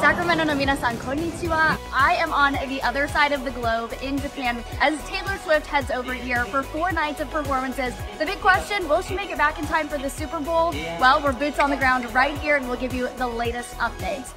Sacramento no minasan konnichiwa. I am on the other side of the globe in Japan as Taylor Swift heads over here for four nights of performances. The big question, will she make it back in time for the Super Bowl? Well, we're boots on the ground right here and we'll give you the latest updates.